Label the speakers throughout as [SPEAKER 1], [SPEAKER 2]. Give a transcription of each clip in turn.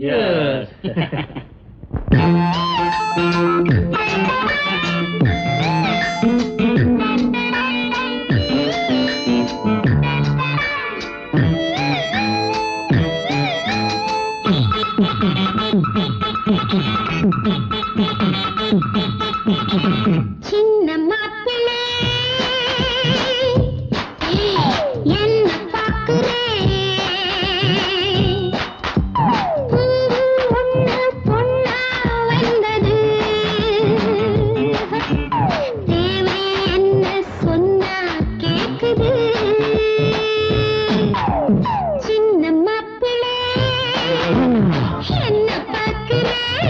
[SPEAKER 1] Cheers. Yeah.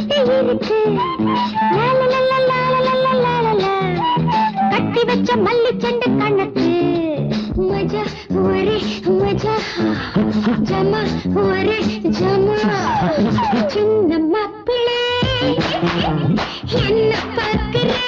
[SPEAKER 1] இருக்கு. கட்டி வச்ச மல்லி செண்டு கணக்கு. மஜா ஒரே மஜா. ஜமா ஒரே என்ன பார்க்கிறேன்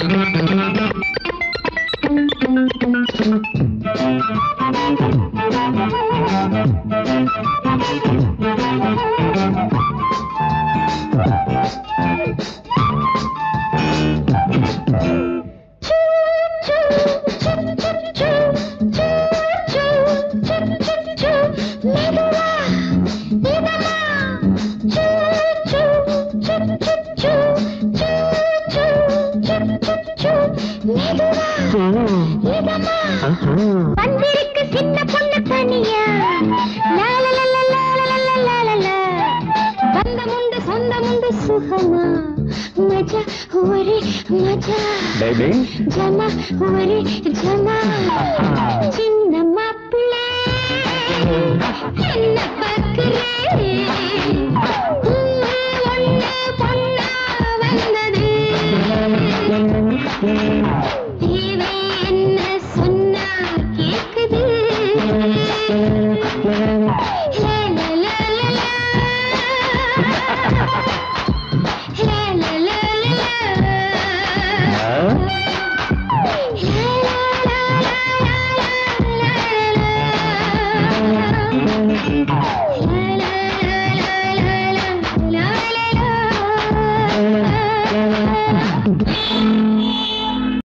[SPEAKER 1] Thank you. வந்திருக்கு சின்ன பொண்ணு தனியா சொந்தமுண்டு சொந்தமுண்டு சுகமா மஜா ஒரே மஜா ஜமா ஒரே ஜமா சின்ன மாப்பிள்ளை என்ன